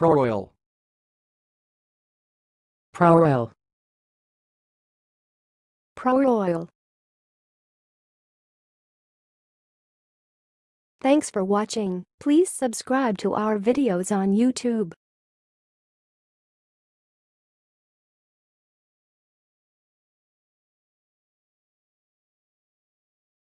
Pro-Oil. Pro-Oil. Thanks for watching. Please subscribe to our videos on YouTube.